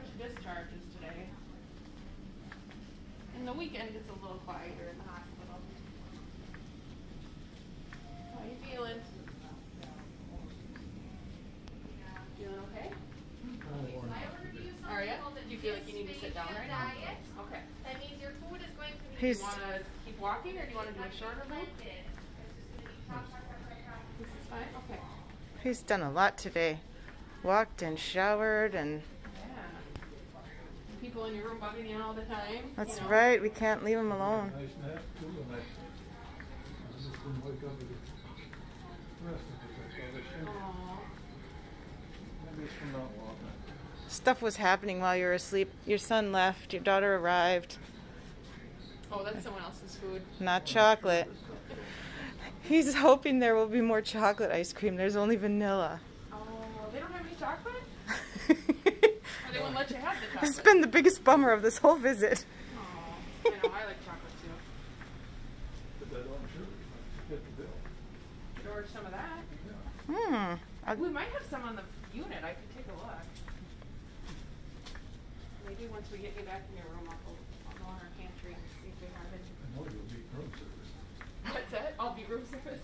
discharges today. And the weekend gets a little quieter in the hospital. How you feeling? Feeling okay? Are ya? Do you feel like you need to sit down right now? Okay. That means your food is going to be Do you want to keep walking or do you want to do a shorter move? This is fine? Okay. He's done a lot today. Walked and showered and Yeah. People in your room bugging you all the time. that's you know. right. We can't leave him alone. Nice nap too, and I, I just didn't wake up with the rest of it, that's all they said. Aw. Maybe it's from not walking. Stuff was happening while you were asleep. Your son left. Your daughter arrived. Oh, that's someone else's food. Not chocolate. He's hoping there will be more chocolate ice cream. There's only vanilla. Oh, they don't have any chocolate? Or they won't let you have the chocolate? It's been the biggest bummer of this whole visit. Oh, I know, I like chocolate too. Put that on sugar, you get the bill. Some of that. Hmm. I- We might have some on the unit. I could take a look. Maybe once we get you back in your room, I'll go, I'll go on our pantry and see if we have any. I know you'll be room service. What's that? I'll be room service.